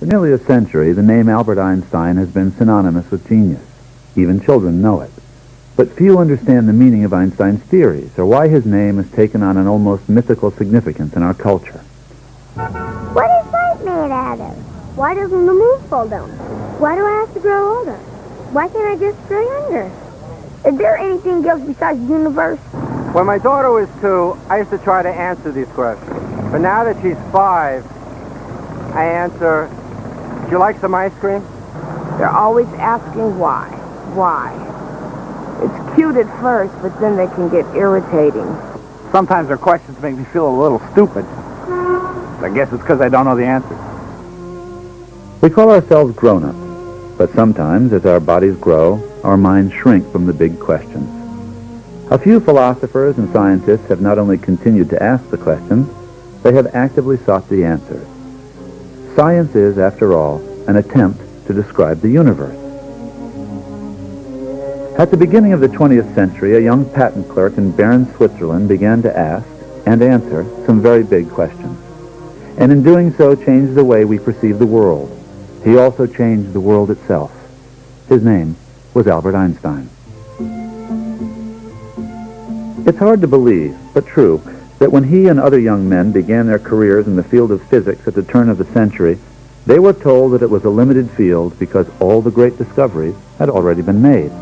For nearly a century, the name Albert Einstein has been synonymous with genius. Even children know it. But few understand the meaning of Einstein's theories, or why his name has taken on an almost mythical significance in our culture. What is light made out of? Why doesn't the moon fall down? Why do I have to grow older? Why can't I just grow younger? Is there anything else besides the universe? When my daughter was two, I used to try to answer these questions. But now that she's five, I answer, would you like some ice cream? They're always asking why. Why? It's cute at first, but then they can get irritating. Sometimes their questions make me feel a little stupid. I guess it's because I don't know the answer. We call ourselves grown-ups, but sometimes as our bodies grow, our minds shrink from the big questions. A few philosophers and scientists have not only continued to ask the questions, they have actively sought the answers. Science is, after all, an attempt to describe the universe. At the beginning of the 20th century, a young patent clerk in Bern, Switzerland began to ask and answer some very big questions. And in doing so, changed the way we perceive the world. He also changed the world itself. His name was Albert Einstein. It's hard to believe, but true, that when he and other young men began their careers in the field of physics at the turn of the century, they were told that it was a limited field because all the great discoveries had already been made.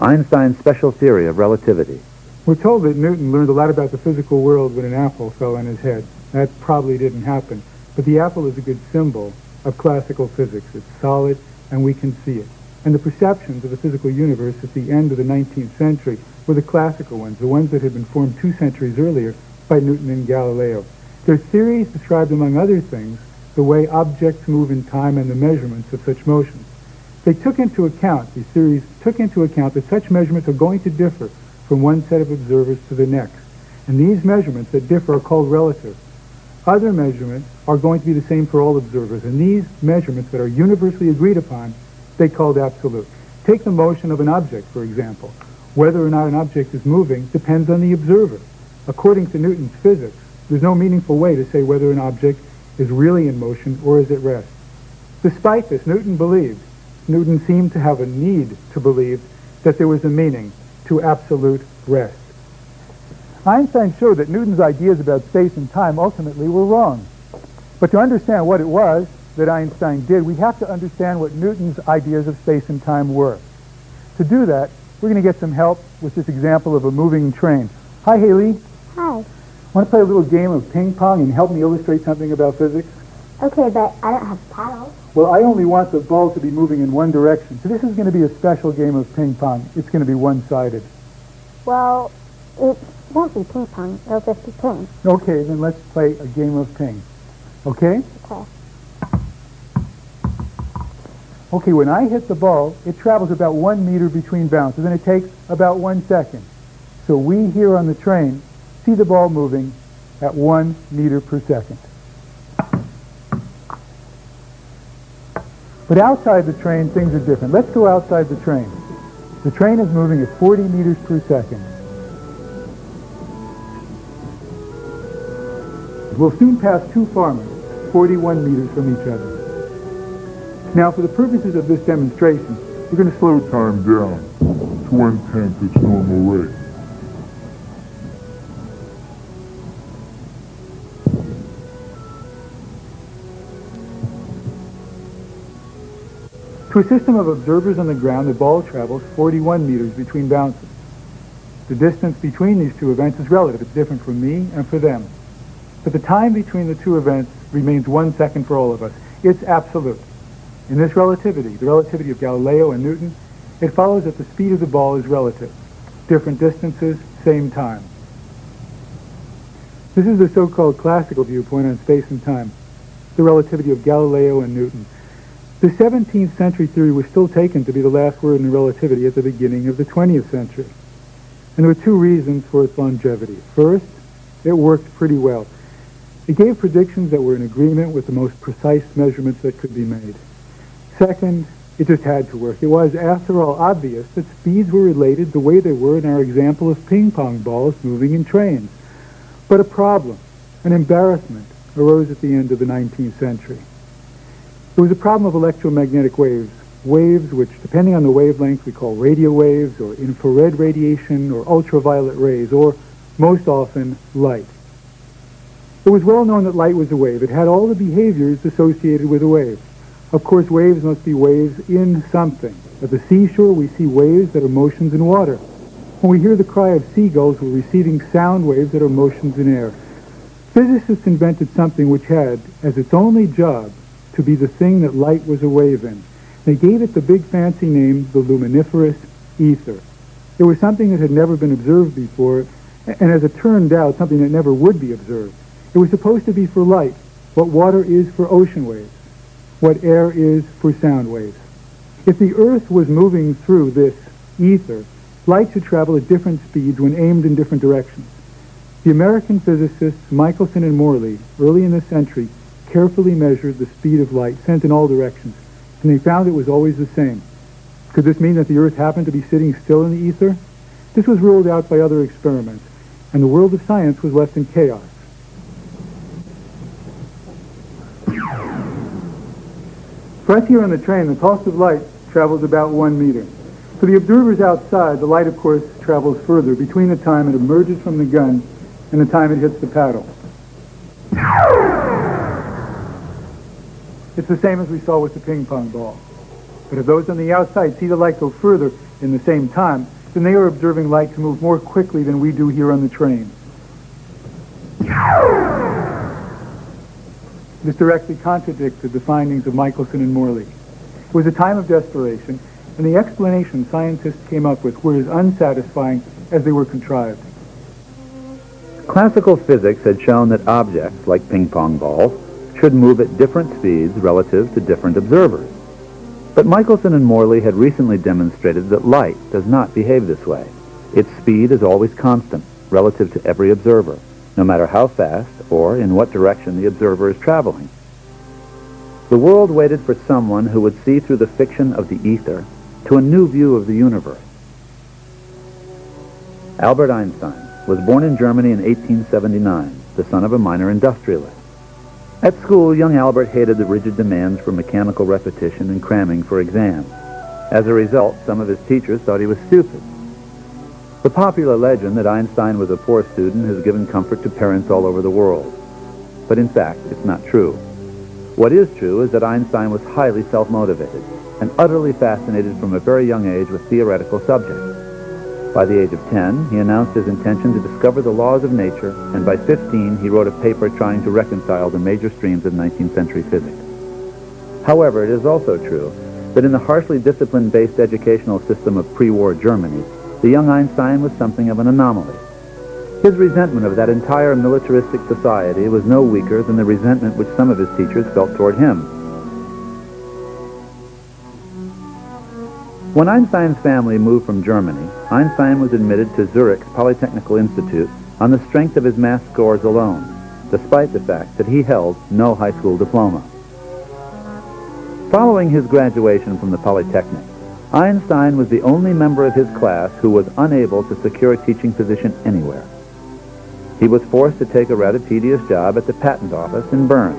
Einstein's special theory of relativity. We're told that Newton learned a lot about the physical world when an apple fell on his head. That probably didn't happen. But the apple is a good symbol of classical physics. It's solid, and we can see it. And the perceptions of the physical universe at the end of the 19th century were the classical ones, the ones that had been formed two centuries earlier by Newton and Galileo. Their theories described, among other things, the way objects move in time and the measurements of such motions. They took into account, these theories took into account that such measurements are going to differ from one set of observers to the next. And these measurements that differ are called relative. Other measurements are going to be the same for all observers, and these measurements that are universally agreed upon, they called absolute. Take the motion of an object, for example. Whether or not an object is moving depends on the observer. According to Newton's physics, there's no meaningful way to say whether an object is really in motion or is at rest. Despite this, Newton believed, Newton seemed to have a need to believe that there was a meaning to absolute rest. Einstein showed that Newton's ideas about space and time ultimately were wrong. But to understand what it was that Einstein did, we have to understand what Newton's ideas of space and time were. To do that, we're going to get some help with this example of a moving train. Hi, Haley. Hi. Want to play a little game of ping pong and help me illustrate something about physics? Okay, but I don't have paddles. Well, I only want the ball to be moving in one direction. So this is going to be a special game of ping pong. It's going to be one-sided. Well, it won't be ping pong. It'll just be ping. Okay, then let's play a game of ping. Okay? Okay. Okay, when I hit the ball, it travels about one meter between bounces, and it takes about one second. So we here on the train see the ball moving at one meter per second. But outside the train, things are different. Let's go outside the train. The train is moving at 40 meters per second. We'll soon pass two farmers, 41 meters from each other. Now, for the purposes of this demonstration, we're going to slow time down to one-tenth its normal rate. To a system of observers on the ground, the ball travels 41 meters between bounces. The distance between these two events is relative. It's different for me and for them. But the time between the two events remains one second for all of us. It's absolute. In this relativity, the relativity of Galileo and Newton, it follows that the speed of the ball is relative. Different distances, same time. This is the so-called classical viewpoint on space and time, the relativity of Galileo and Newton. The 17th century theory was still taken to be the last word in relativity at the beginning of the 20th century. And there were two reasons for its longevity. First, it worked pretty well. It gave predictions that were in agreement with the most precise measurements that could be made. Second, it just had to work. It was, after all, obvious that speeds were related the way they were in our example of ping pong balls moving in trains. But a problem, an embarrassment, arose at the end of the 19th century. It was a problem of electromagnetic waves, waves which, depending on the wavelength, we call radio waves or infrared radiation or ultraviolet rays, or most often light. It was well known that light was a wave. It had all the behaviors associated with a wave. Of course, waves must be waves in something. At the seashore, we see waves that are motions in water. When we hear the cry of seagulls, we're receiving sound waves that are motions in air. Physicists invented something which had, as its only job, to be the thing that light was a wave in. They gave it the big fancy name, the luminiferous ether. It was something that had never been observed before, and as it turned out, something that never would be observed. It was supposed to be for light, what water is for ocean waves, what air is for sound waves. If the Earth was moving through this ether, light should travel at different speeds when aimed in different directions. The American physicists Michelson and Morley, early in this century, carefully measured the speed of light sent in all directions, and they found it was always the same. Could this mean that the Earth happened to be sitting still in the ether? This was ruled out by other experiments, and the world of science was left in chaos. Us here on the train, the pulse of light travels about one meter. For the observers outside, the light, of course, travels further between the time it emerges from the gun and the time it hits the paddle. It's the same as we saw with the ping pong ball. But if those on the outside see the light go further in the same time, then they are observing light to move more quickly than we do here on the train. This directly contradicted the findings of Michelson and Morley. It was a time of desperation, and the explanations scientists came up with were as unsatisfying as they were contrived. Classical physics had shown that objects, like ping pong balls, should move at different speeds relative to different observers. But Michelson and Morley had recently demonstrated that light does not behave this way. Its speed is always constant relative to every observer, no matter how fast or in what direction the observer is traveling. The world waited for someone who would see through the fiction of the ether to a new view of the universe. Albert Einstein was born in Germany in 1879, the son of a minor industrialist. At school, young Albert hated the rigid demands for mechanical repetition and cramming for exams. As a result, some of his teachers thought he was stupid. The popular legend that Einstein was a poor student has given comfort to parents all over the world. But in fact, it's not true. What is true is that Einstein was highly self-motivated and utterly fascinated from a very young age with theoretical subjects. By the age of 10, he announced his intention to discover the laws of nature, and by 15, he wrote a paper trying to reconcile the major streams of 19th century physics. However, it is also true that in the harshly discipline-based educational system of pre-war Germany, the young Einstein was something of an anomaly. His resentment of that entire militaristic society was no weaker than the resentment which some of his teachers felt toward him. When Einstein's family moved from Germany, Einstein was admitted to Zurich's Polytechnical Institute on the strength of his math scores alone, despite the fact that he held no high school diploma. Following his graduation from the Polytechnic, Einstein was the only member of his class who was unable to secure a teaching position anywhere. He was forced to take a rather tedious job at the patent office in Bern.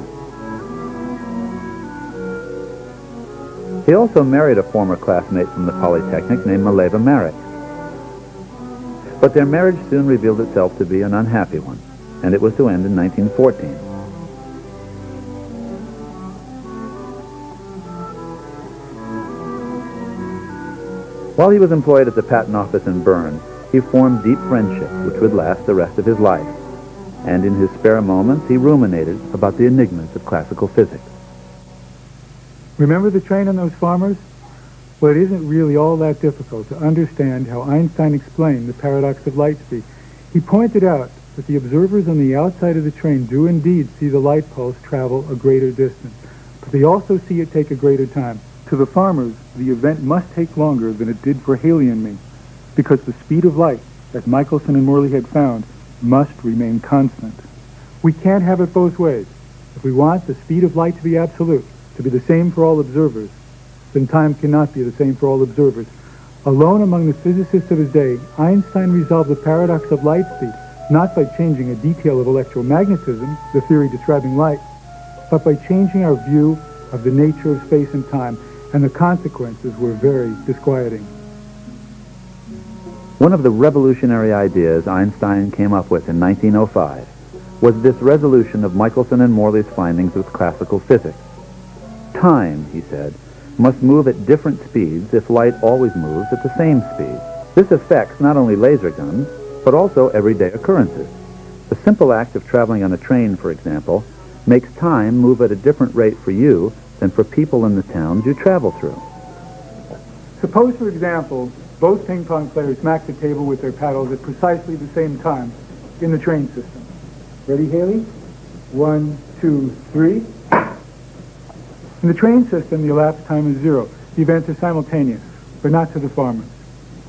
He also married a former classmate from the Polytechnic named Mileva Marić. But their marriage soon revealed itself to be an unhappy one, and it was to end in 1914. While he was employed at the patent office in Bern, he formed deep friendships which would last the rest of his life. And in his spare moments, he ruminated about the enigmas of classical physics. Remember the train and those farmers? Well, it isn't really all that difficult to understand how Einstein explained the paradox of light speed. He pointed out that the observers on the outside of the train do indeed see the light pulse travel a greater distance, but they also see it take a greater time. To the farmers, the event must take longer than it did for Haley and me, because the speed of light, as Michelson and Morley had found, must remain constant. We can't have it both ways. If we want the speed of light to be absolute, to be the same for all observers, then time cannot be the same for all observers. Alone among the physicists of his day, Einstein resolved the paradox of light speed not by changing a detail of electromagnetism, the theory describing light, but by changing our view of the nature of space and time, and the consequences were very disquieting. One of the revolutionary ideas Einstein came up with in 1905 was this resolution of Michelson and Morley's findings with classical physics. Time, he said, must move at different speeds if light always moves at the same speed. This affects not only laser guns, but also everyday occurrences. The simple act of traveling on a train, for example, makes time move at a different rate for you than for people in the towns you travel through. Suppose, for example, both ping pong players smack the table with their paddles at precisely the same time in the train system. Ready, Haley? One, two, three. In the train system, the elapsed time is zero. The events are simultaneous, but not to the farmer.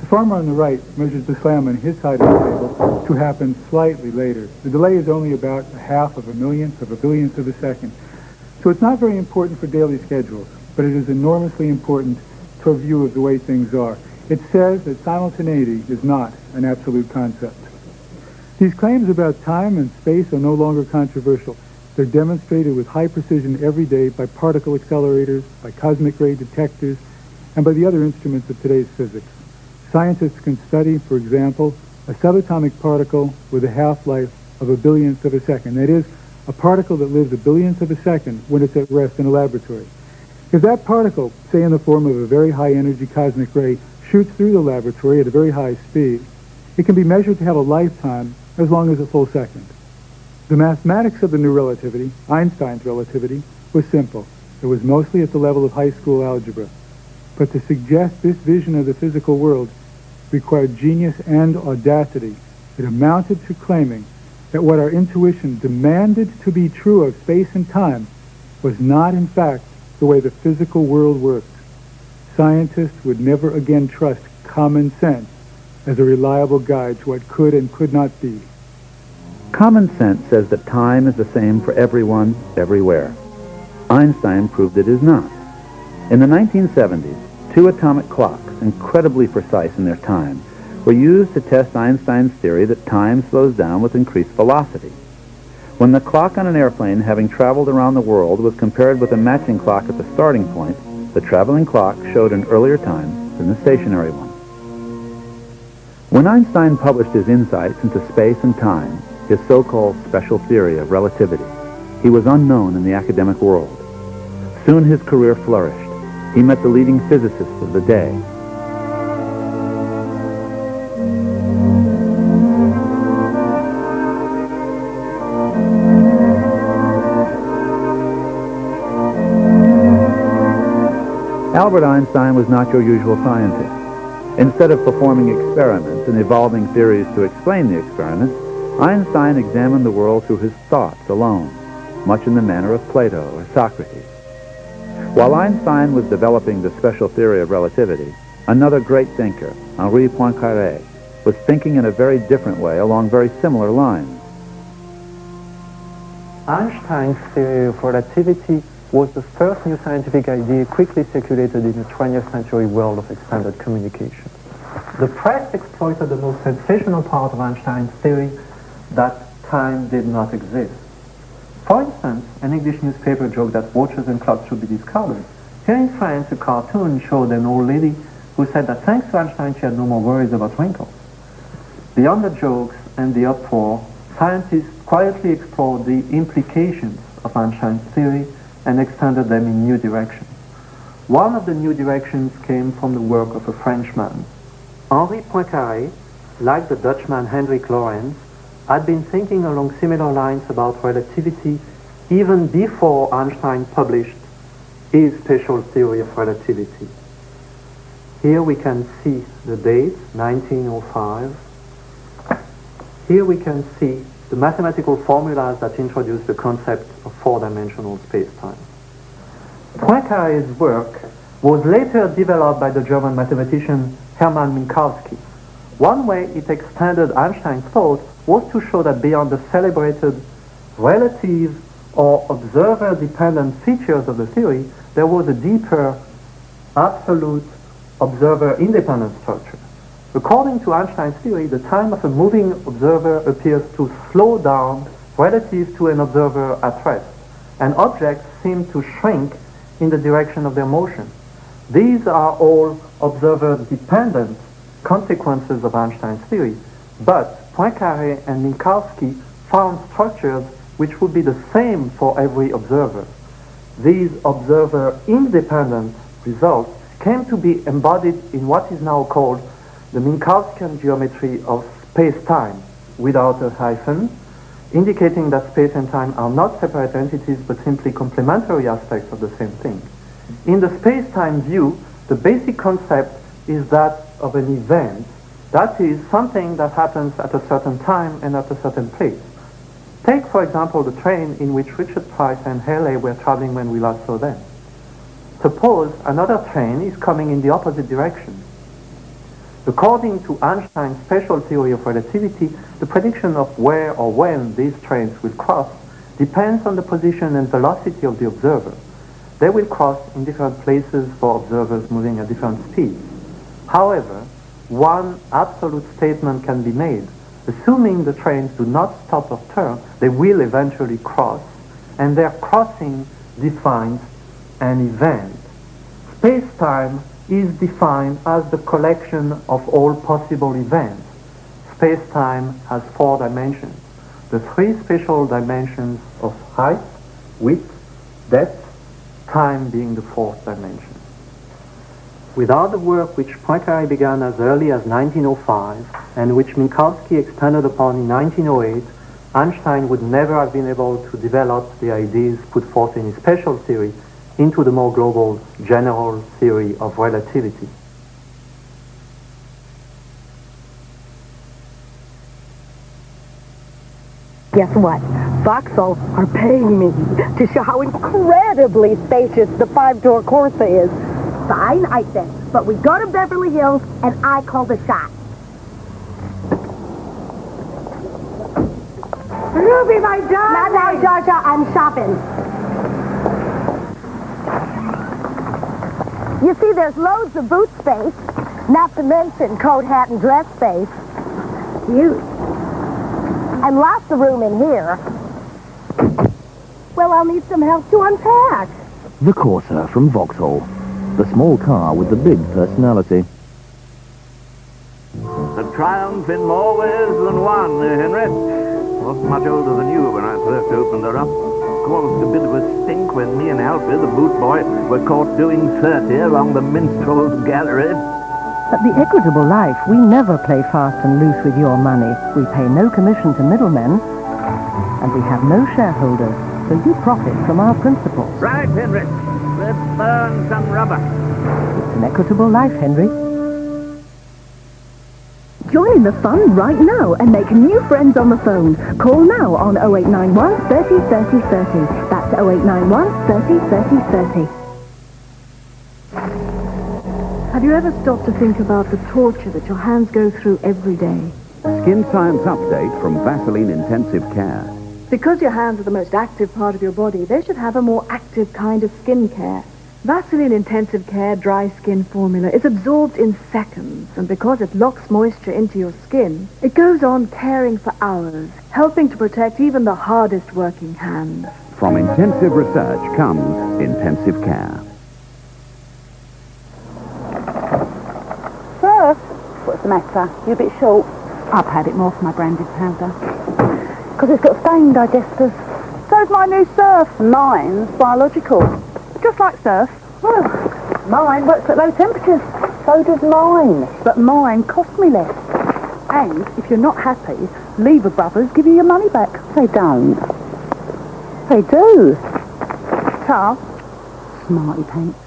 The farmer on the right measures the slam on his side of the table to happen slightly later. The delay is only about a half of a millionth of a billionth of a second. So it's not very important for daily schedules, but it is enormously important to a view of the way things are. It says that simultaneity is not an absolute concept. These claims about time and space are no longer controversial. They're demonstrated with high precision every day by particle accelerators, by cosmic ray detectors, and by the other instruments of today's physics. Scientists can study, for example, a subatomic particle with a half-life of a billionth of a second. That is, a particle that lives a billionth of a second when it's at rest in a laboratory. If that particle, say in the form of a very high-energy cosmic ray, shoots through the laboratory at a very high speed, it can be measured to have a lifetime as long as a full second. The mathematics of the new relativity, Einstein's relativity, was simple. It was mostly at the level of high school algebra. But to suggest this vision of the physical world required genius and audacity. It amounted to claiming that what our intuition demanded to be true of space and time was not, in fact, the way the physical world worked. Scientists would never again trust common sense as a reliable guide to what could and could not be. Common sense says that time is the same for everyone, everywhere. Einstein proved it is not. In the 1970s, two atomic clocks, incredibly precise in their time, were used to test Einstein's theory that time slows down with increased velocity. When the clock on an airplane having traveled around the world was compared with a matching clock at the starting point, the traveling clock showed an earlier time than the stationary one. When Einstein published his insights into space and time, his so-called special theory of relativity, he was unknown in the academic world. Soon his career flourished. He met the leading physicists of the day. Albert Einstein was not your usual scientist. Instead of performing experiments and evolving theories to explain the experiments, Einstein examined the world through his thoughts alone, much in the manner of Plato or Socrates. While Einstein was developing the special theory of relativity, another great thinker, Henri Poincaré, was thinking in a very different way along very similar lines. Einstein's theory of relativity was the first new scientific idea quickly circulated in the 20th century world of extended communication. The press exploited the most sensational part of Einstein's theory, that time did not exist. For instance, an English newspaper joked that watches and clocks should be discarded. Here in France, a cartoon showed an old lady who said that thanks to Einstein she had no more worries about wrinkles. Beyond the jokes and the uproar, scientists quietly explored the implications of Einstein's theory and extended them in new directions. One of the new directions came from the work of a Frenchman. Henri Poincaré, like the Dutchman Hendrik Lorentz, had been thinking along similar lines about relativity even before Einstein published his special theory of relativity. Here we can see the date, 1905. Here we can see the mathematical formulas that introduce the concept of four-dimensional space-time. Poincaré's work was later developed by the German mathematician Hermann Minkowski. One way it extended Einstein's thought was to show that beyond the celebrated relative or observer-dependent features of the theory, there was a deeper, absolute observer-independent structure. According to Einstein's theory, the time of a moving observer appears to slow down relative to an observer at rest, and objects seem to shrink in the direction of their motion. These are all observer-dependent consequences of Einstein's theory, but Poincaré and Minkowski found structures which would be the same for every observer. These observer-independent results came to be embodied in what is now called the Minkowskian geometry of space-time without a hyphen, indicating that space and time are not separate entities but simply complementary aspects of the same thing. In the space-time view, the basic concept is that of an event, that is, something that happens at a certain time and at a certain place. Take, for example, the train in which Richard Price and Haley were traveling when we last saw them. Suppose another train is coming in the opposite direction. According to Einstein's special theory of relativity, the prediction of where or when these trains will cross depends on the position and velocity of the observer. They will cross in different places for observers moving at different speeds. However, one absolute statement can be made. Assuming the trains do not stop or turn, they will eventually cross, and their crossing defines an event. Space-time is defined as the collection of all possible events. Space-time has four dimensions. The three spatial dimensions of height, width, depth, time being the fourth dimension. Without the work which Poincaré began as early as 1905 and which Minkowski expanded upon in 1908, Einstein would never have been able to develop the ideas put forth in his special theory into the more global general theory of relativity. Guess what? Vauxhall are paying me to show how incredibly spacious the five-door Corsa is. Fine, I said, but we go to Beverly Hills and I call the shot. Ruby, my darling! Not now, Georgia. I'm shopping. You see, there's loads of boot space, not to mention coat, hat, and dress space. Huge. And lots of room in here. Well, I'll need some help to unpack. The Corsa from Vauxhall. The small car with the big personality. The triumph in more ways than one, eh, Henry. Wasn't much older than you when I first opened her up. Caused a bit of a stink when me and Alfie, the boot boy, were caught doing 30 along the minstrel's gallery. At the Equitable Life, we never play fast and loose with your money. We pay no commission to middlemen, and we have no shareholders, so you profit from our principles. Right, Henry. Let's burn some rubber. It's an Equitable Life, Henry. Join the fun right now and make new friends on the phone. Call now on 0891 30 30 30. That's 0891 30 30 30. Have you ever stopped to think about the torture that your hands go through every day? Skin Science Update from Vaseline Intensive Care. Because your hands are the most active part of your body, they should have a more active kind of skin care. Vaseline Intensive Care Dry Skin Formula is absorbed in seconds, and because it locks moisture into your skin, it goes on caring for hours, helping to protect even the hardest working hands. From intensive research comes intensive care. Sir, what's the matter? You a bit short? I've had it more for my branded powder. Because it's got stain digesters. So's my new surf. Mine's biological. Just like surf. Well, mine works at low temperatures. So does mine. But mine cost me less. And if you're not happy, Lever Brothers give you your money back. They don't. They do. Charles? Smarty pants.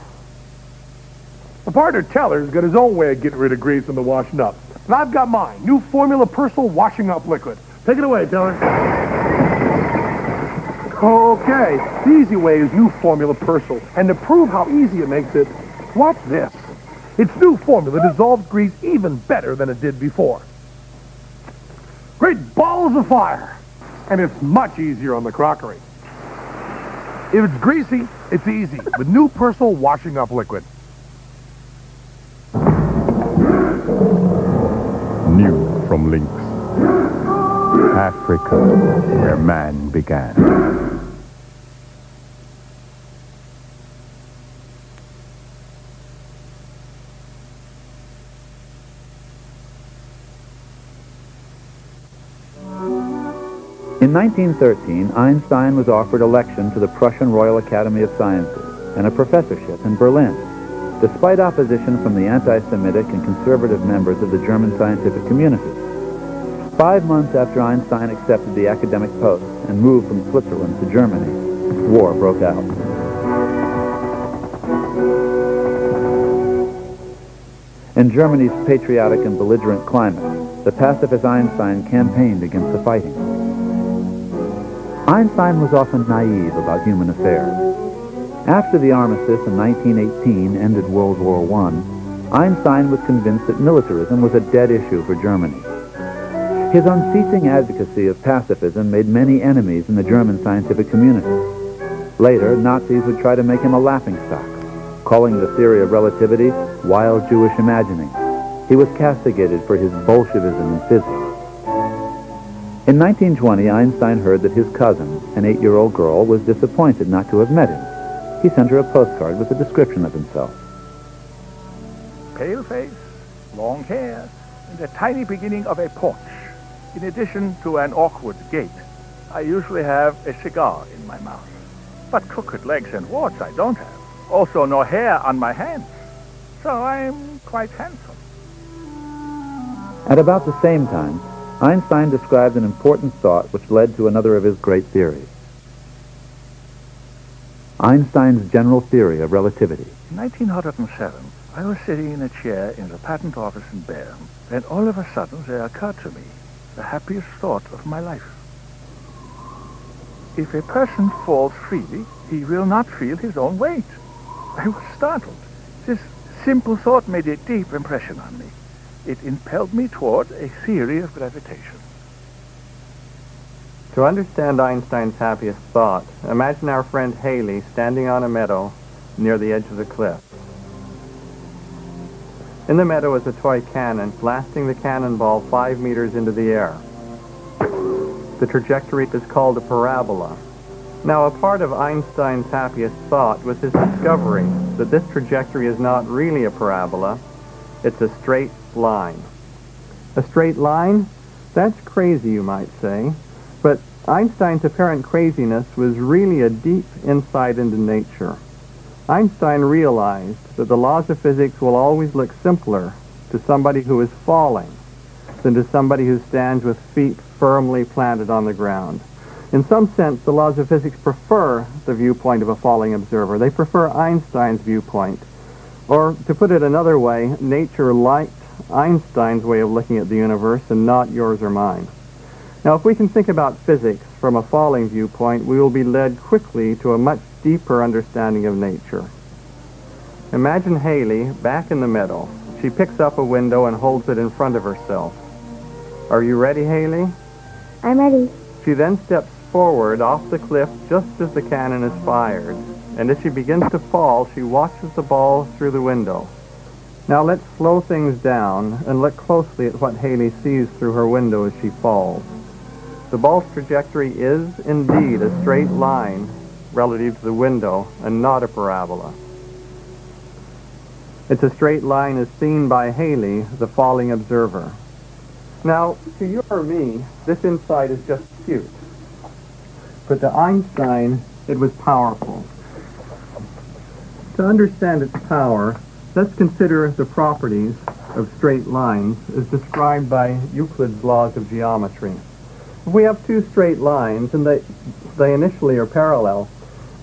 My partner Teller's got his own way of getting rid of grease in the washing up. And I've got mine. New Formula Persil Washing Up Liquid. Take it away, Teller. Okay. The easy way is new Formula Persil. And to prove how easy it makes it, watch this. Its new formula dissolves grease even better than it did before. Great balls of fire. And it's much easier on the crockery. If it's greasy, it's easy with new Persil Washing Up Liquid. New from Lynx. Africa, where man began. In 1913, Einstein was offered election to the Prussian Royal Academy of Sciences and a professorship in Berlin, despite opposition from the anti-Semitic and conservative members of the German scientific community. Five months after Einstein accepted the academic post and moved from Switzerland to Germany, war broke out. In Germany's patriotic and belligerent climate, the pacifist Einstein campaigned against the fighting. Einstein was often naive about human affairs. After the armistice in 1918 ended World War I, Einstein was convinced that militarism was a dead issue for Germany. His unceasing advocacy of pacifism made many enemies in the German scientific community. Later, Nazis would try to make him a laughingstock, calling the theory of relativity wild Jewish imagining. He was castigated for his Bolshevism in physics. In 1920, Einstein heard that his cousin, an eight-year-old girl, was disappointed not to have met him. He sent her a postcard with a description of himself. Pale face, long hair, and a tiny beginning of a porch. In addition to an awkward gait, I usually have a cigar in my mouth. But crooked legs and warts I don't have. Also no hair on my hands. So I'm quite handsome. At about the same time, Einstein described an important thought which led to another of his great theories. Einstein's general theory of relativity. In 1907, I was sitting in a chair in the patent office in Bern, and all of a sudden there occurred to me the happiest thought of my life. If a person falls freely, he will not feel his own weight. I was startled. This simple thought made a deep impression on me. It impelled me toward a theory of gravitation. To understand Einstein's happiest thought, imagine our friend Haley standing on a meadow near the edge of the cliff. In the meadow is a toy cannon, blasting the cannonball five meters into the air. The trajectory is called a parabola. Now, a part of Einstein's happiest thought was his discovery that this trajectory is not really a parabola, it's a straight line. A straight line? That's crazy, you might say. But Einstein's apparent craziness was really a deep insight into nature. Einstein realized that the laws of physics will always look simpler to somebody who is falling than to somebody who stands with feet firmly planted on the ground. In some sense, the laws of physics prefer the viewpoint of a falling observer. They prefer Einstein's viewpoint. Or, to put it another way, nature liked Einstein's way of looking at the universe and not yours or mine. Now, if we can think about physics from a falling viewpoint, we will be led quickly to a much deeper understanding of nature. Imagine Haley back in the meadow. She picks up a window and holds it in front of herself. Are you ready, Haley? I'm ready. She then steps forward off the cliff just as the cannon is fired. And as she begins to fall, she watches the ball through the window. Now let's slow things down and look closely at what Haley sees through her window as she falls. The ball's trajectory is indeed a straight line relative to the window and not a parabola. It's a straight line as seen by Haley, the falling observer. Now, to you or me, this insight is just cute. But to Einstein, it was powerful. To understand its power, let's consider the properties of straight lines as described by Euclid's laws of geometry. We have two straight lines and they, they initially are parallel,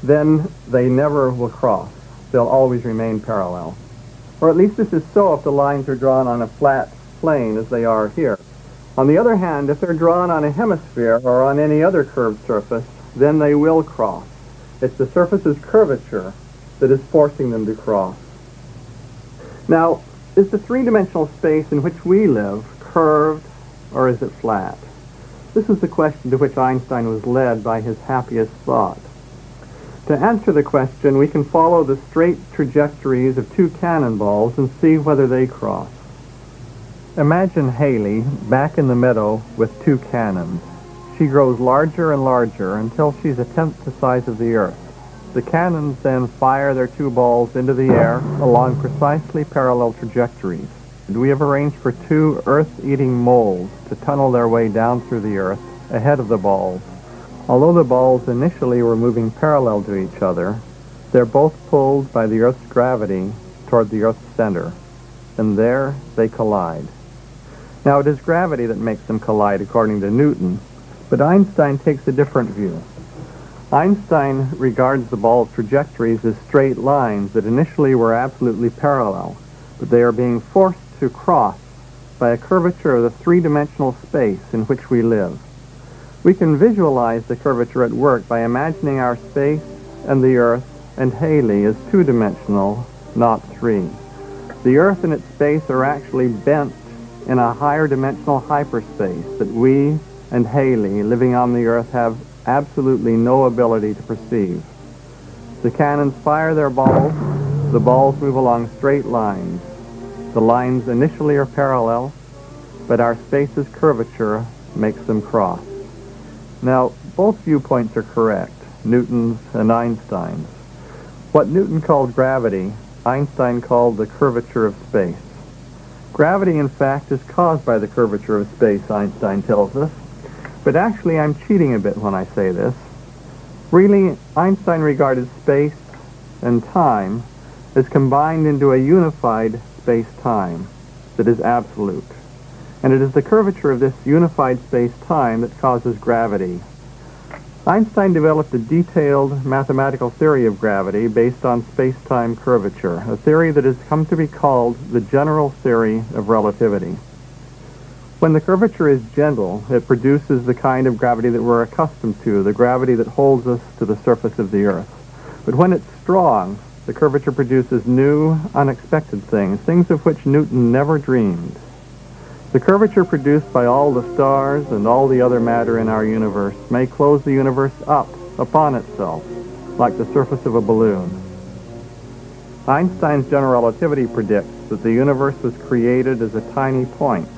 then they never will cross. They'll always remain parallel. Or at least this is so if the lines are drawn on a flat plane as they are here. On the other hand, if they're drawn on a hemisphere or on any other curved surface, then they will cross. It's the surface's curvature that is forcing them to cross. Now, is the three-dimensional space in which we live curved or is it flat? This is the question to which Einstein was led by his happiest thought. To answer the question, we can follow the straight trajectories of two cannonballs and see whether they cross. Imagine Haley back in the meadow with two cannons. She grows larger and larger until she's a tenth the size of the Earth. The cannons then fire their two balls into the air along precisely parallel trajectories. And we have arranged for two Earth-eating moles to tunnel their way down through the Earth ahead of the balls. Although the balls initially were moving parallel to each other, they're both pulled by the Earth's gravity toward the Earth's center. And there they collide. Now, it is gravity that makes them collide, according to Newton, but Einstein takes a different view. Einstein regards the ball's trajectories as straight lines that initially were absolutely parallel, but they are being forced to cross by a curvature of the three-dimensional space in which we live. We can visualize the curvature at work by imagining our space and the Earth and Haley as two-dimensional, not three. The Earth and its space are actually bent in a higher dimensional hyperspace that we and Haley living on the Earth have absolutely no ability to perceive. The cannons fire their balls. The balls move along straight lines. The lines initially are parallel, but our space's curvature makes them cross. Now, both viewpoints are correct, Newton's and Einstein's. What Newton called gravity, Einstein called the curvature of space. Gravity, in fact, is caused by the curvature of space, Einstein tells us. But actually, I'm cheating a bit when I say this. Really, Einstein regarded space and time as combined into a unified space-time that is absolute. And it is the curvature of this unified space-time that causes gravity. Einstein developed a detailed mathematical theory of gravity based on space-time curvature, a theory that has come to be called the general theory of relativity. When the curvature is gentle, it produces the kind of gravity that we're accustomed to, the gravity that holds us to the surface of the Earth. But when it's strong, the curvature produces new, unexpected things, things of which Newton never dreamed. The curvature produced by all the stars and all the other matter in our universe may close the universe up upon itself, like the surface of a balloon. Einstein's general relativity predicts that the universe was created as a tiny point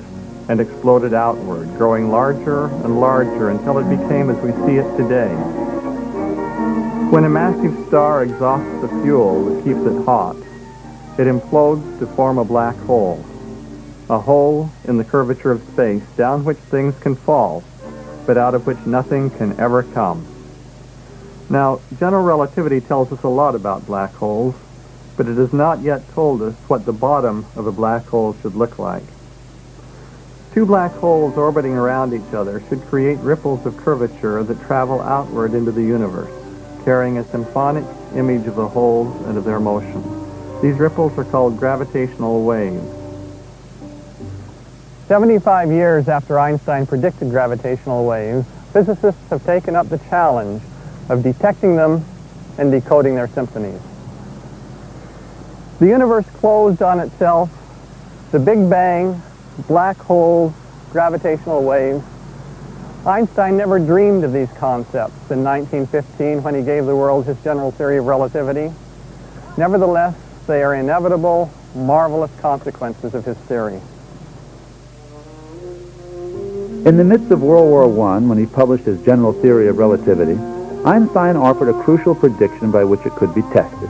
and exploded outward, growing larger and larger until it became as we see it today. When a massive star exhausts the fuel that keeps it hot, it implodes to form a black hole a hole in the curvature of space down which things can fall, but out of which nothing can ever come. Now, general relativity tells us a lot about black holes, but it has not yet told us what the bottom of a black hole should look like. Two black holes orbiting around each other should create ripples of curvature that travel outward into the universe, carrying a symphonic image of the holes and of their motion. These ripples are called gravitational waves. 75 years after Einstein predicted gravitational waves, physicists have taken up the challenge of detecting them and decoding their symphonies. The universe closed on itself, the Big Bang, black holes, gravitational waves. Einstein never dreamed of these concepts in 1915 when he gave the world his general theory of relativity. Nevertheless, they are inevitable, marvelous consequences of his theory. In the midst of World War I, when he published his general theory of relativity, Einstein offered a crucial prediction by which it could be tested.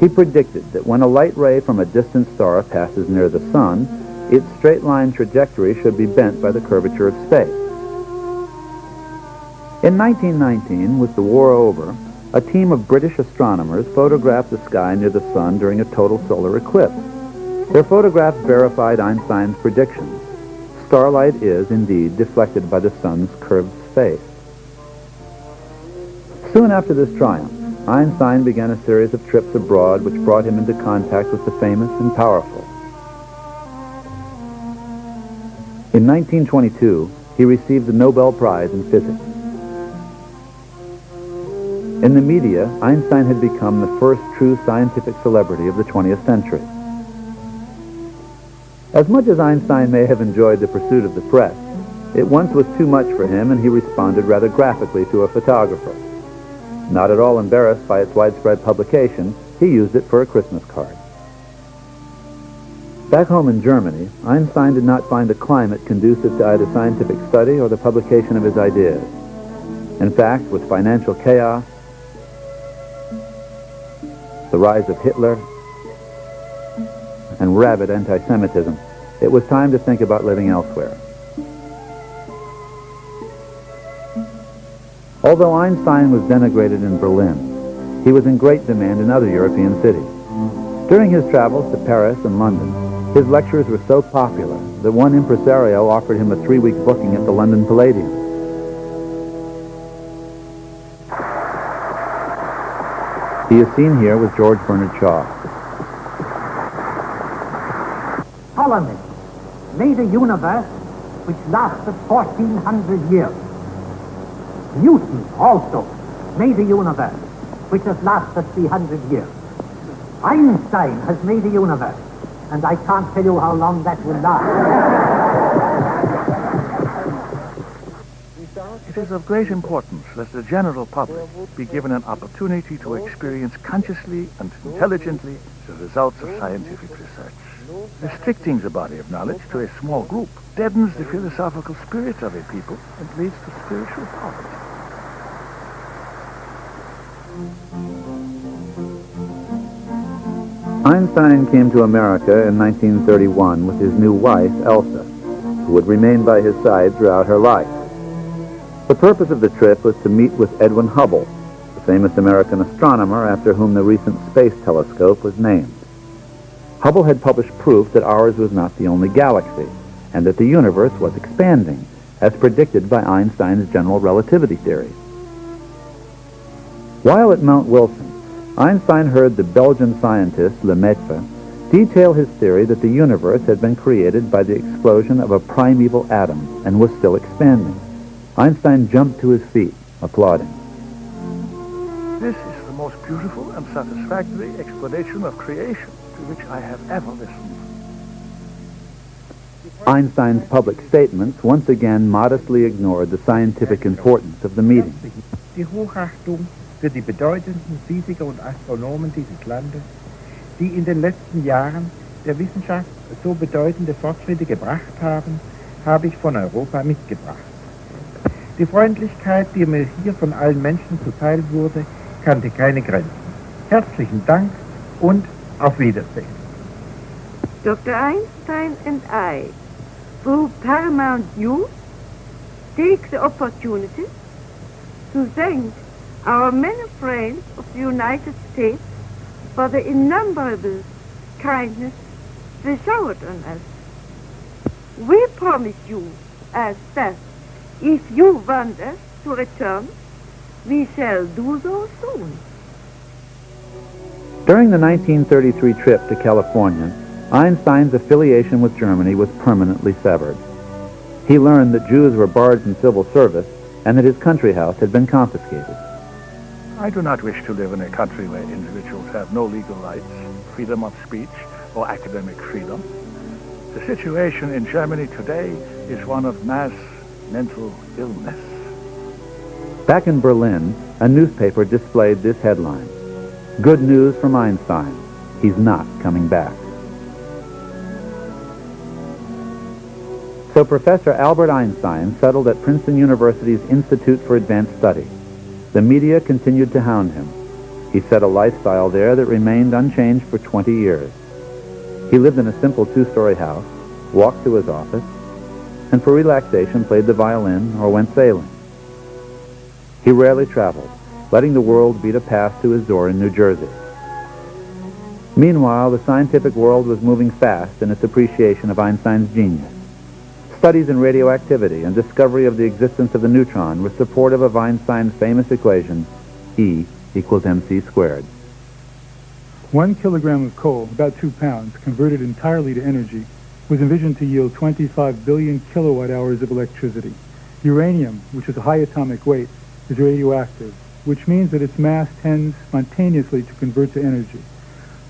He predicted that when a light ray from a distant star passes near the sun, its straight line trajectory should be bent by the curvature of space. In 1919, with the war over, a team of British astronomers photographed the sky near the sun during a total solar eclipse. Their photographs verified Einstein's predictions starlight is, indeed, deflected by the sun's curved face. Soon after this triumph, Einstein began a series of trips abroad which brought him into contact with the famous and powerful. In 1922, he received the Nobel Prize in Physics. In the media, Einstein had become the first true scientific celebrity of the 20th century. As much as Einstein may have enjoyed the pursuit of the press, it once was too much for him and he responded rather graphically to a photographer. Not at all embarrassed by its widespread publication, he used it for a Christmas card. Back home in Germany, Einstein did not find a climate conducive to either scientific study or the publication of his ideas. In fact, with financial chaos, the rise of Hitler, and rabid anti-Semitism, it was time to think about living elsewhere. Although Einstein was denigrated in Berlin, he was in great demand in other European cities. During his travels to Paris and London, his lectures were so popular that one impresario offered him a three-week booking at the London Palladium. He is seen here with George Bernard Shaw. Made a universe which lasted 1400 years. Newton also made a universe which has lasted 300 years. Einstein has made a universe, and I can't tell you how long that will last. It is of great importance that the general public be given an opportunity to experience consciously and intelligently the results of scientific research. Restricting the body of knowledge to a small group deadens the philosophical spirit of a people and leads to spiritual poverty. Einstein came to America in 1931 with his new wife, Elsa, who would remain by his side throughout her life. The purpose of the trip was to meet with Edwin Hubble, the famous American astronomer after whom the recent space telescope was named. Hubble had published proof that ours was not the only galaxy, and that the universe was expanding, as predicted by Einstein's general relativity theory. While at Mount Wilson, Einstein heard the Belgian scientist Lemaitre detail his theory that the universe had been created by the explosion of a primeval atom and was still expanding. Einstein jumped to his feet, applauding. This is the most beautiful and satisfactory explanation of creation Einstein's public statements once again modestly ignored the scientific importance of the meeting. Die Hochachtung für die bedeutenden Physiker und Astronomen dieses Landes, die in den letzten Jahren der Wissenschaft so bedeutende Fortschritte gebracht haben, habe ich von Europa mitgebracht. Die Freundlichkeit, die mir hier von allen Menschen zuteil wurde, kannte keine Grenzen. Herzlichen Dank und auf Wiedersehen. Dr. Einstein and I, through Paramount News, take the opportunity to thank our many friends of the United States for the innumerable kindness they showered on us. We promise you, as that, if you want us to return, we shall do so soon. During the 1933 trip to California, Einstein's affiliation with Germany was permanently severed. He learned that Jews were barred from civil service and that his country house had been confiscated. I do not wish to live in a country where individuals have no legal rights, freedom of speech, or academic freedom. The situation in Germany today is one of mass mental illness. Back in Berlin, a newspaper displayed this headline. Good news from Einstein. He's not coming back. So Professor Albert Einstein settled at Princeton University's Institute for Advanced Study. The media continued to hound him. He set a lifestyle there that remained unchanged for 20 years. He lived in a simple two-story house, walked to his office, and for relaxation played the violin or went sailing. He rarely traveled, letting the world beat a path to his door in New Jersey. Meanwhile, the scientific world was moving fast in its appreciation of Einstein's genius. Studies in radioactivity and discovery of the existence of the neutron were supportive of Einstein's famous equation, E equals mc squared. One kilogram of coal, about two pounds, converted entirely to energy, was envisioned to yield 25 billion kilowatt hours of electricity. Uranium, which is a high atomic weight, is radioactive, which means that its mass tends spontaneously to convert to energy.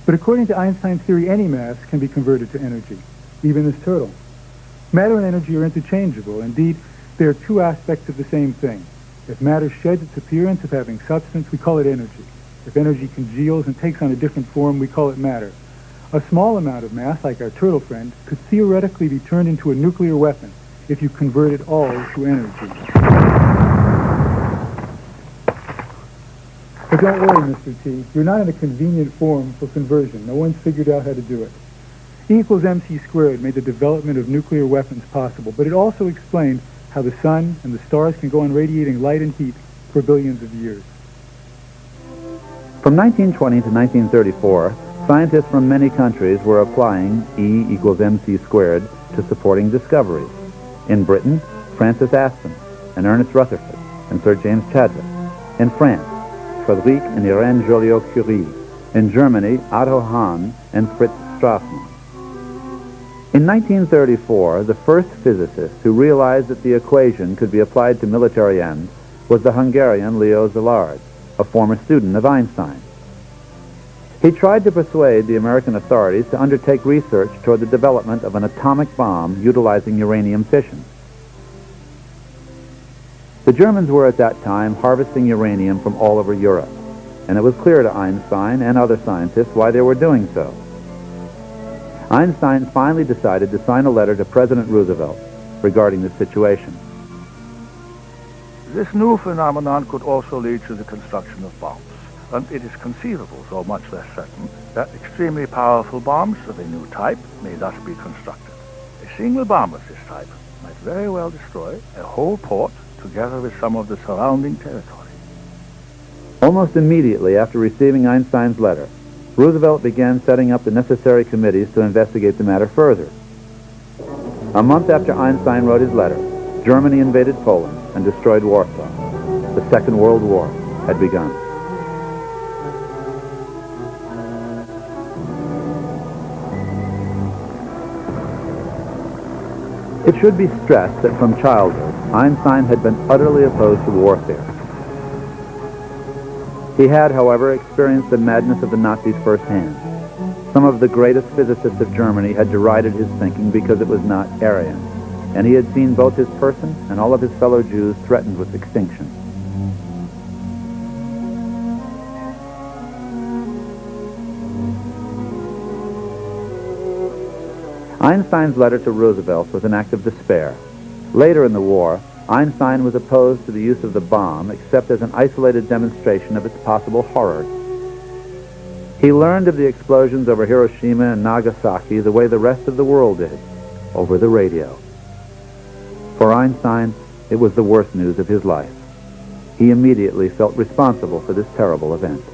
But according to Einstein's theory, any mass can be converted to energy, even this turtle. Matter and energy are interchangeable. Indeed, they are two aspects of the same thing. If matter sheds its appearance of having substance, we call it energy. If energy congeals and takes on a different form, we call it matter. A small amount of mass, like our turtle friend, could theoretically be turned into a nuclear weapon if you convert it all to energy. But don't worry, Mr. T. You're not in a convenient form for conversion. No one's figured out how to do it. E equals mc squared made the development of nuclear weapons possible, but it also explained how the sun and the stars can go on radiating light and heat for billions of years. From 1920 to 1934, scientists from many countries were applying E equals mc squared to supporting discoveries. In Britain, Francis Aston and Ernest Rutherford and Sir James Chadwick. In France, Frédéric and Irène Joliot-Curie. In Germany, Otto Hahn and Fritz Strassmann. In 1934, the first physicist who realized that the equation could be applied to military ends was the Hungarian Leo Szilard, a former student of Einstein. He tried to persuade the American authorities to undertake research toward the development of an atomic bomb utilizing uranium fission. The Germans were at that time harvesting uranium from all over Europe, and it was clear to Einstein and other scientists why they were doing so. Einstein finally decided to sign a letter to President Roosevelt regarding the situation. This new phenomenon could also lead to the construction of bombs, and it is conceivable, though much less certain, that extremely powerful bombs of a new type may thus be constructed. A single bomb of this type might very well destroy a whole port together with some of the surrounding territory. Almost immediately after receiving Einstein's letter, Roosevelt began setting up the necessary committees to investigate the matter further. A month after Einstein wrote his letter, Germany invaded Poland and destroyed Warsaw. The Second World War had begun. It should be stressed that from childhood, Einstein had been utterly opposed to warfare. He had, however, experienced the madness of the Nazis firsthand. Some of the greatest physicists of Germany had derided his thinking because it was not Aryan, and he had seen both his person and all of his fellow Jews threatened with extinction. Einstein's letter to Roosevelt was an act of despair. Later in the war, Einstein was opposed to the use of the bomb except as an isolated demonstration of its possible horror. He learned of the explosions over Hiroshima and Nagasaki the way the rest of the world did, over the radio. For Einstein, it was the worst news of his life. He immediately felt responsible for this terrible event.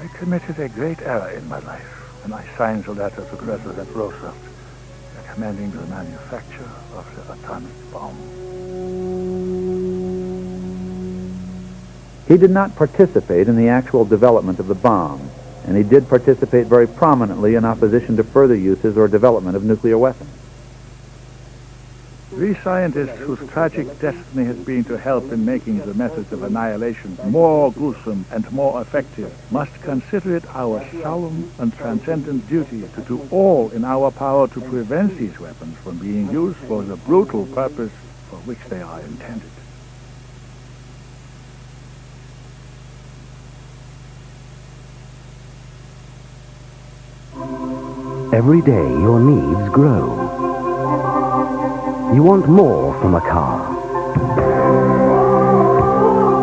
I committed a great error in my life when I signed the letter to President Roosevelt recommending the manufacture of the atomic bomb. He did not participate in the actual development of the bomb, and he did participate very prominently in opposition to further uses or development of nuclear weapons. We scientists whose tragic destiny has been to help in making the methods of annihilation more gruesome and more effective must consider it our solemn and transcendent duty to do all in our power to prevent these weapons from being used for the brutal purpose for which they are intended. Every day your needs grow. You want more from a car.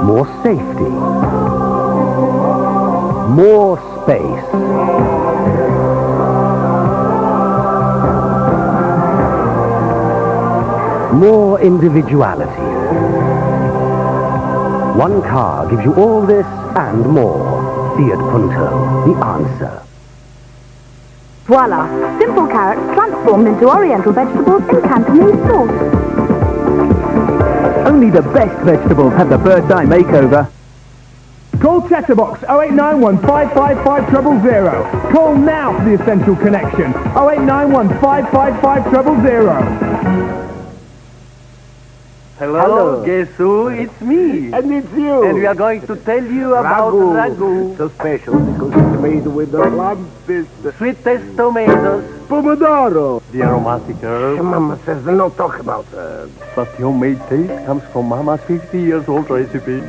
More safety. More space. More individuality. One car gives you all this and more. Fiat Punto, the answer. Voila! Simple carrots transformed into oriental vegetables in Cantonese sauce. Only the best vegetables have the bird's eye makeover. Call Chatterbox 0891 555 000. Call now for the essential connection 0891 555 000. Hello, Hello. guess who? It's me. And it's you. And we are going to tell you about Ragu. ragu. So special because it's made with the plumpest, Sweetest tomatoes. pomodoro. The aromatic herb. Mama says no talk about uh, But the homemade taste comes from Mama's 50 years old recipe.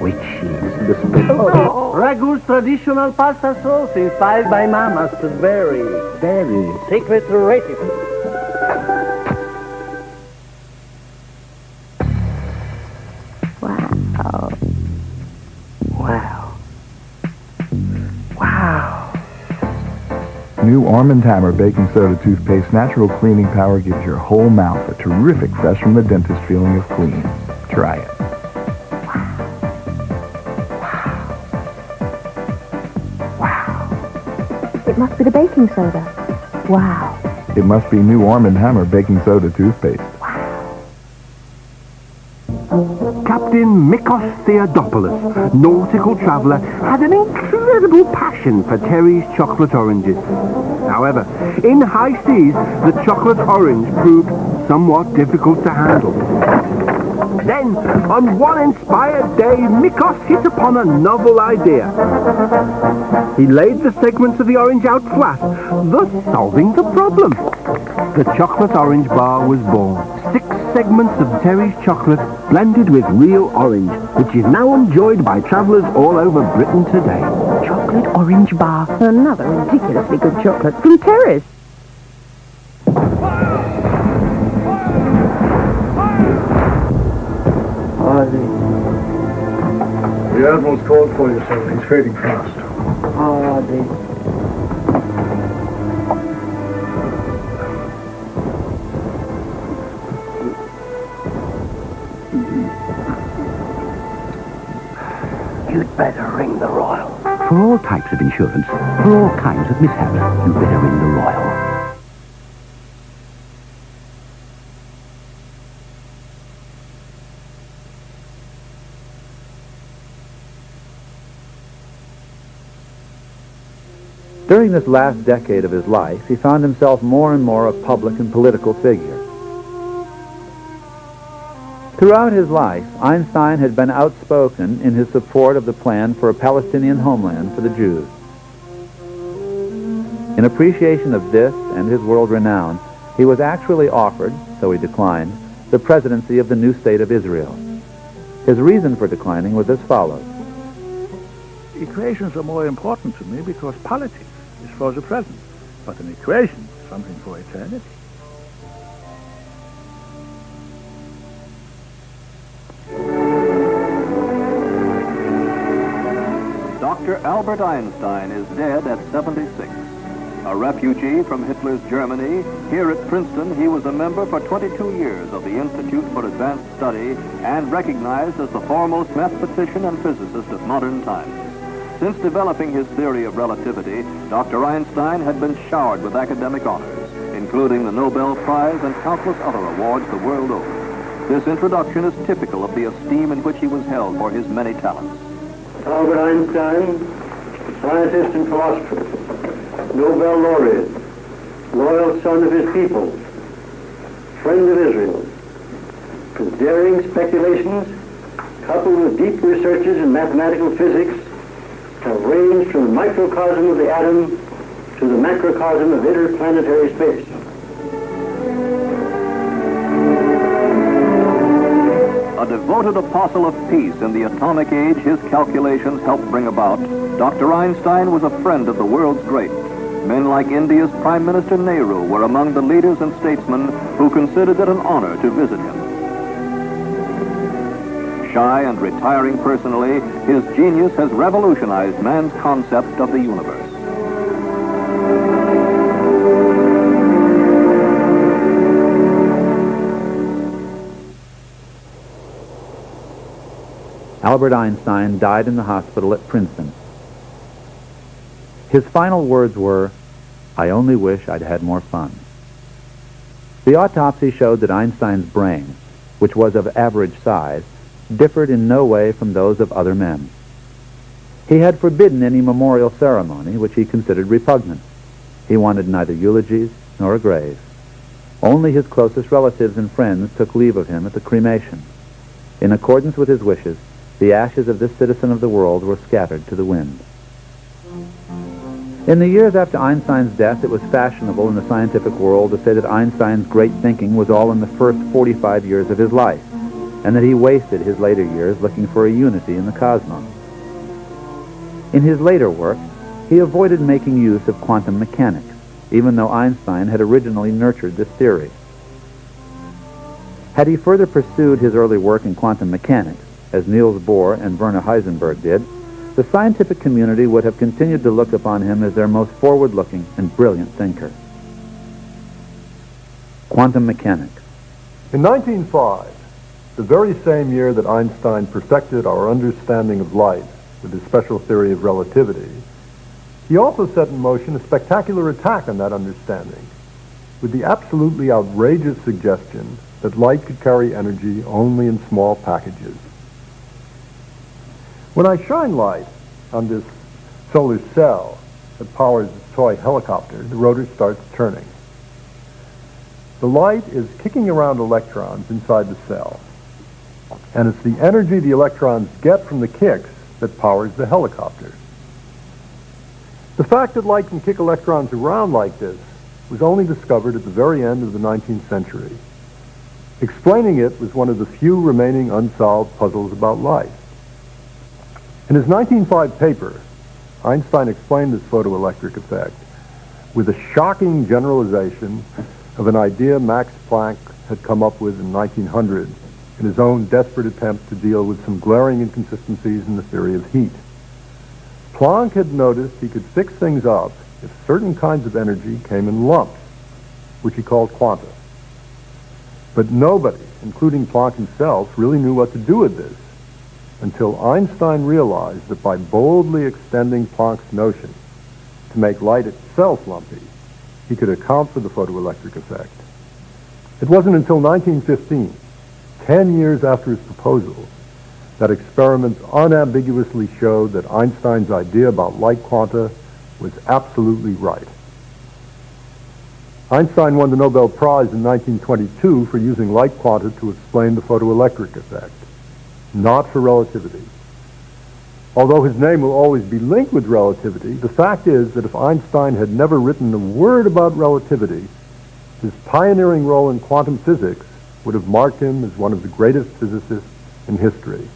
which is the special... Oh, Ragu's traditional pasta sauce inspired by Mama's very, very secret recipe. New Arm & Hammer Baking Soda Toothpaste natural cleaning power gives your whole mouth a terrific fresh from the dentist feeling of clean. Try it. Wow it must be the baking soda. Wow. It must be new Arm & Hammer Baking Soda Toothpaste. Captain Mikos Theodopoulos, nautical traveller, had an incredible passion for Terry's chocolate oranges. However, in high seas, the chocolate orange proved somewhat difficult to handle. Then, on one inspired day, Mikos hit upon a novel idea. He laid the segments of the orange out flat, thus solving the problem. The chocolate orange bar was born. Six segments of Terry's chocolate blended with real orange, which is now enjoyed by travellers all over Britain today. Chocolate orange bar. Another ridiculously good chocolate from Terry's. The Admiral's called for you, sir. He's fading fast. Ah, You'd better ring the Royal. For all types of insurance, for all kinds of mishaps, you'd better ring the Royal. During this last decade of his life, he found himself more and more a public and political figure. Throughout his life, Einstein had been outspoken in his support of the plan for a Palestinian homeland for the Jews. In appreciation of this and his world renown, he was actually offered, though he declined, the presidency of the new state of Israel. His reason for declining was as follows. Equations are more important to me because politics is for the present, but an equation is something for eternity. Dr. Albert Einstein is dead at 76. A refugee from Hitler's Germany, here at Princeton he was a member for 22 years of the Institute for Advanced Study and recognized as the foremost mathematician and physicist of modern times. Since developing his theory of relativity, Dr. Einstein had been showered with academic honors, including the Nobel Prize and countless other awards the world over. This introduction is typical of the esteem in which he was held for his many talents. Albert Einstein, scientist and philosopher, Nobel laureate, loyal son of his people, friend of Israel. His daring speculations, coupled with deep researches in mathematical physics, have ranged from the microcosm of the atom to the macrocosm of interplanetary space. A devoted apostle of peace in the atomic age his calculations helped bring about, Dr. Einstein was a friend of the world's great. Men like India's Prime Minister Nehru were among the leaders and statesmen who considered it an honor to visit him. Shy and retiring personally, his genius has revolutionized man's concept of the universe. Albert Einstein died in the hospital at Princeton. His final words were, I only wish I'd had more fun. The autopsy showed that Einstein's brain, which was of average size, differed in no way from those of other men. He had forbidden any memorial ceremony which he considered repugnant. He wanted neither eulogies nor a grave. Only his closest relatives and friends took leave of him at the cremation. In accordance with his wishes, the ashes of this citizen of the world were scattered to the wind. In the years after Einstein's death, it was fashionable in the scientific world to say that Einstein's great thinking was all in the first 45 years of his life. and that he wasted his later years looking for a unity in the cosmos. In his later work, he avoided making use of quantum mechanics, even though Einstein had originally nurtured this theory. Had he further pursued his early work in quantum mechanics, as Niels Bohr and Werner Heisenberg did, the scientific community would have continued to look upon him as their most forward-looking and brilliant thinker. Quantum mechanics. In 1905, the very same year that Einstein perfected our understanding of light with his special theory of relativity, he also set in motion a spectacular attack on that understanding with the absolutely outrageous suggestion that light could carry energy only in small packages. When I shine light on this solar cell that powers the toy helicopter, the rotor starts turning. The light is kicking around electrons inside the cell. And it's the energy the electrons get from the kicks that powers the helicopter. The fact that light can kick electrons around like this was only discovered at the very end of the 19th century. Explaining it was one of the few remaining unsolved puzzles about light. In his 1905 paper, Einstein explained this photoelectric effect with a shocking generalization of an idea Max Planck had come up with in 1900 in his own desperate attempt to deal with some glaring inconsistencies in the theory of heat. Planck had noticed he could fix things up if certain kinds of energy came in lumps, which he called quanta. But nobody, including Planck himself, really knew what to do with this until Einstein realized that by boldly extending Planck's notion to make light itself lumpy, he could account for the photoelectric effect. It wasn't until 1915, 10 years after his proposal, that experiments unambiguously showed that Einstein's idea about light quanta was absolutely right. Einstein won the Nobel Prize in 1922 for using light quanta to explain the photoelectric effect, not for relativity. Although his name will always be linked with relativity, the fact is that if Einstein had never written a word about relativity, his pioneering role in quantum physics would have marked him as one of the greatest physicists in history.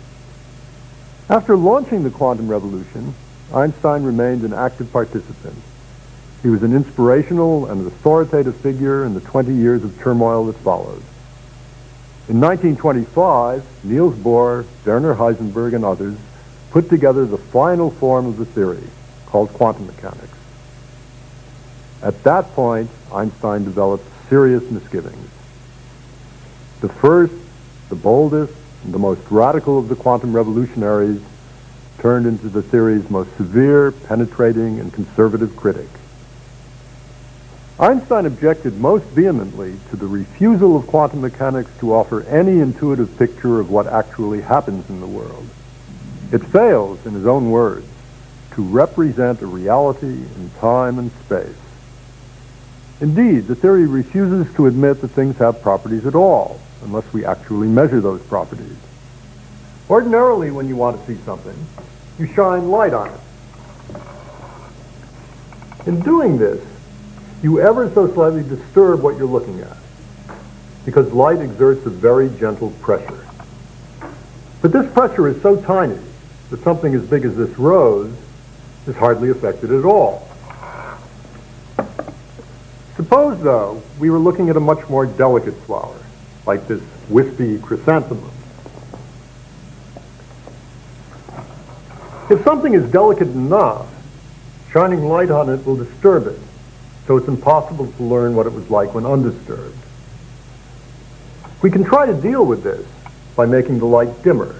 After launching the quantum revolution, Einstein remained an active participant. He was an inspirational and authoritative figure in the 20 years of turmoil that followed. In 1925, Niels Bohr, Werner Heisenberg, and others put together the final form of the theory, called quantum mechanics. At that point, Einstein developed serious misgivings. The first, the boldest, and the most radical of the quantum revolutionaries turned into the theory's most severe, penetrating, and conservative critic. Einstein objected most vehemently to the refusal of quantum mechanics to offer any intuitive picture of what actually happens in the world. It fails, in his own words, to represent a reality in time and space. Indeed, the theory refuses to admit that things have properties at all, unless we actually measure those properties. Ordinarily, when you want to see something, you shine light on it. In doing this, you ever so slightly disturb what you're looking at, because light exerts a very gentle pressure. But this pressure is so tiny that something as big as this rose is hardly affected at all. Suppose, though, we were looking at a much more delicate flower, like this wispy chrysanthemum. If something is delicate enough, shining light on it will disturb it, so it's impossible to learn what it was like when undisturbed. We can try to deal with this by making the light dimmer.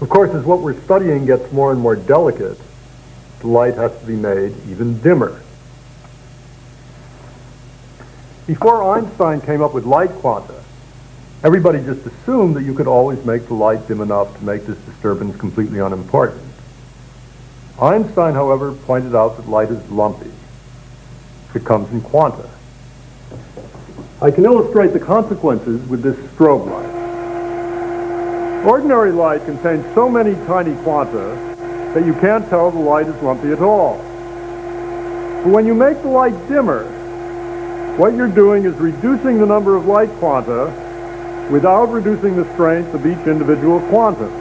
Of course, as what we're studying gets more and more delicate, the light has to be made even dimmer. Before Einstein came up with light quanta, everybody just assumed that you could always make the light dim enough to make this disturbance completely unimportant. Einstein, however, pointed out that light is lumpy. It comes in quanta. I can illustrate the consequences with this strobe light. Ordinary light contains so many tiny quanta that you can't tell the light is lumpy at all. But when you make the light dimmer, what you're doing is reducing the number of light quanta without reducing the strength of each individual quantum.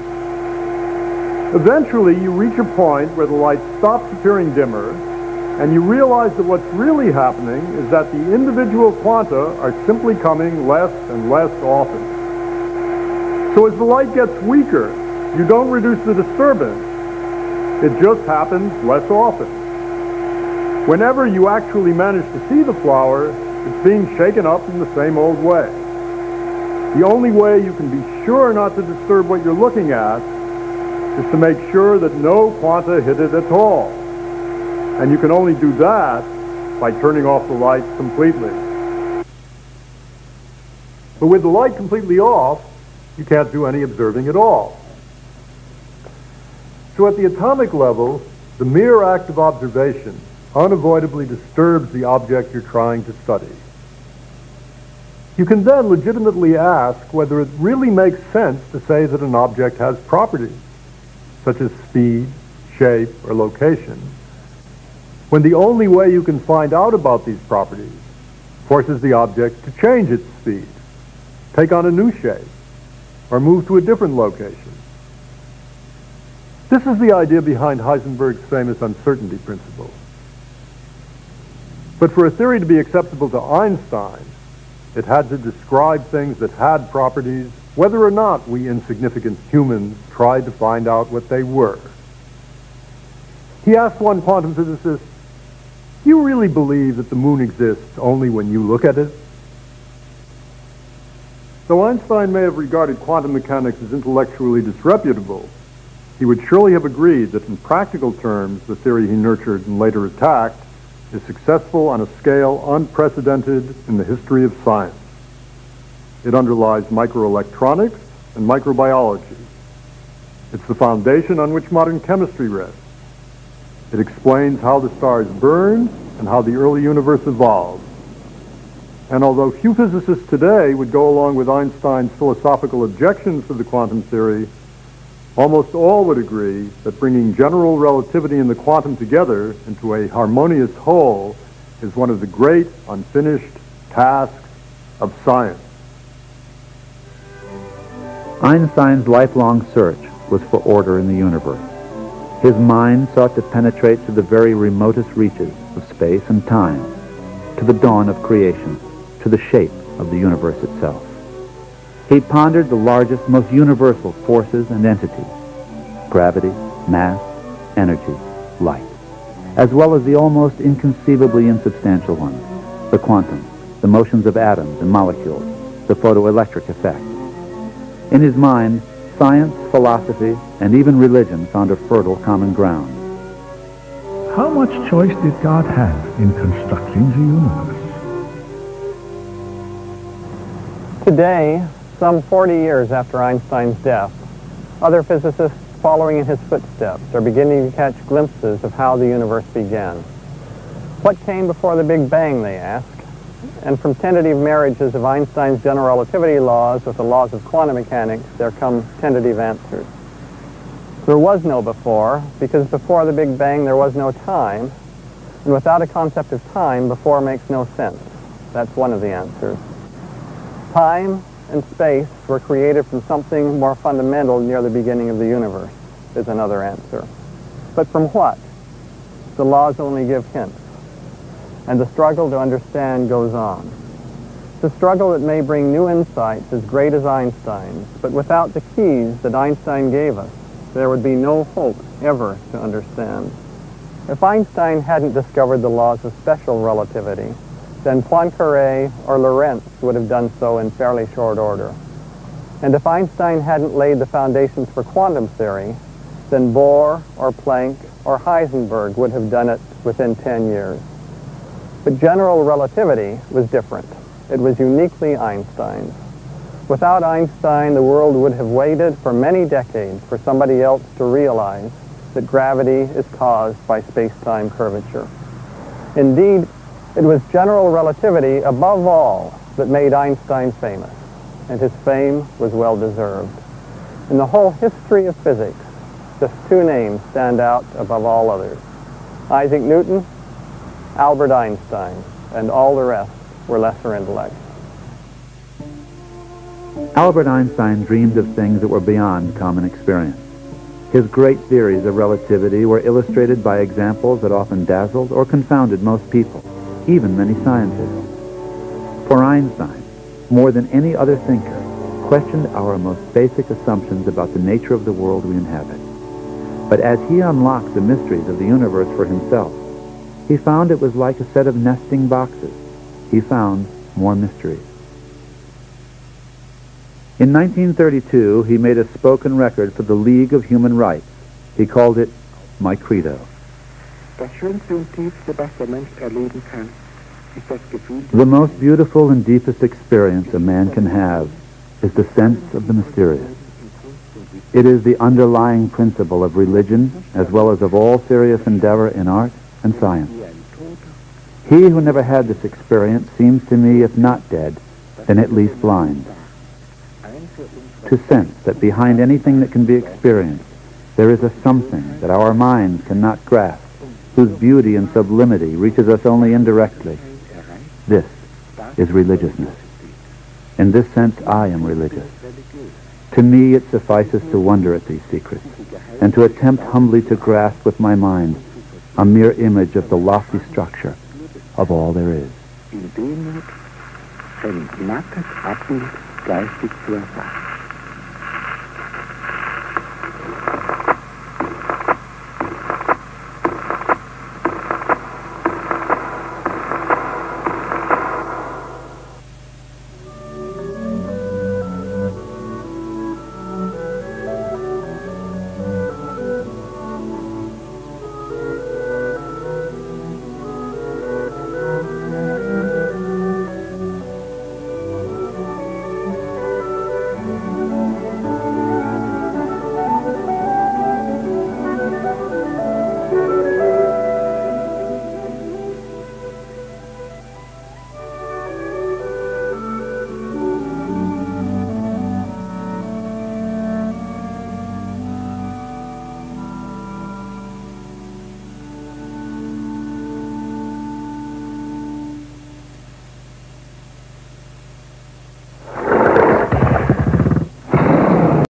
Eventually, you reach a point where the light stops appearing dimmer, and you realize that what's really happening is that the individual quanta are simply coming less and less often. So as the light gets weaker, you don't reduce the disturbance. It just happens less often. Whenever you actually manage to see the flower, it's being shaken up in the same old way. The only way you can be sure not to disturb what you're looking at is to make sure that no quanta hit it at all. And you can only do that by turning off the light completely. But with the light completely off, you can't do any observing at all. So at the atomic level, the mere act of observation unavoidably disturbs the object you're trying to study. You can then legitimately ask whether it really makes sense to say that an object has properties, such as speed, shape, or location, when the only way you can find out about these properties forces the object to change its speed, take on a new shape, or move to a different location. This is the idea behind Heisenberg's famous uncertainty principle. But for a theory to be acceptable to Einstein, it had to describe things that had properties, whether or not we insignificant humans tried to find out what they were. He asked one quantum physicist, you really believe that the moon exists only when you look at it? Though Einstein may have regarded quantum mechanics as intellectually disreputable, he would surely have agreed that in practical terms, the theory he nurtured and later attacked is successful on a scale unprecedented in the history of science. It underlies microelectronics and microbiology. It's the foundation on which modern chemistry rests. It explains how the stars burn and how the early universe evolved. And although few physicists today would go along with Einstein's philosophical objections to the quantum theory, almost all would agree that bringing general relativity and the quantum together into a harmonious whole is one of the great unfinished tasks of science. Einstein's lifelong search was for order in the universe. His mind sought to penetrate to the very remotest reaches of space and time, to the dawn of creation, to the shape of the universe itself. He pondered the largest, most universal forces and entities, gravity, mass, energy, light, as well as the almost inconceivably insubstantial ones, the quantum, the motions of atoms and molecules, the photoelectric effect. In his mind, science, philosophy, and even religion found a fertile common ground. How much choice did God have in constructing the universe? Today, some 40 years after Einstein's death, other physicists following in his footsteps are beginning to catch glimpses of how the universe began. What came before the Big Bang, they ask, and from tentative marriages of Einstein's general relativity laws with the laws of quantum mechanics, there come tentative answers. There was no before, because before the Big Bang there was no time, and without a concept of time, before makes no sense. That's one of the answers. Time and space were created from something more fundamental near the beginning of the universe, is another answer. But from what? The laws only give hints. And the struggle to understand goes on. The struggle that may bring new insights as great as Einstein's, but without the keys that Einstein gave us, there would be no hope ever to understand. If Einstein hadn't discovered the laws of special relativity, then Poincaré or Lorentz would have done so in fairly short order. And if Einstein hadn't laid the foundations for quantum theory, then Bohr or Planck or Heisenberg would have done it within 10 years. But general relativity was different. It was uniquely Einstein's. Without Einstein, the world would have waited for many decades for somebody else to realize that gravity is caused by space-time curvature. Indeed, it was general relativity, above all, that made Einstein famous, and his fame was well-deserved. In the whole history of physics, just two names stand out above all others. Isaac Newton, Albert Einstein, and all the rest were lesser intellects. Albert Einstein dreamed of things that were beyond common experience. His great theories of relativity were illustrated by examples that often dazzled or confounded most people, even many scientists. For Einstein, more than any other thinker, questioned our most basic assumptions about the nature of the world we inhabit. But as he unlocked the mysteries of the universe for himself, he found it was like a set of nesting boxes. He found more mysteries. In 1932, he made a spoken record for the League of Human Rights. He called it My Credo. Das schönste und tiefste, was der Mensch erleben kann, ist das Gefühl, The most beautiful and deepest experience a man can have is the sense of the mysterious. It is the underlying principle of religion as well as of all serious endeavor in art and science. He who never had this experience seems to me, if not dead, then at least blind. To sense that behind anything that can be experienced, there is a something that our minds cannot grasp, whose beauty and sublimity reaches us only indirectly. This is religiousness. In this sense, I am religious. To me, it suffices to wonder at these secrets, and to attempt humbly to grasp with my mind a mere image of the lofty structure of all there is. in Demut geistig zu erfassen.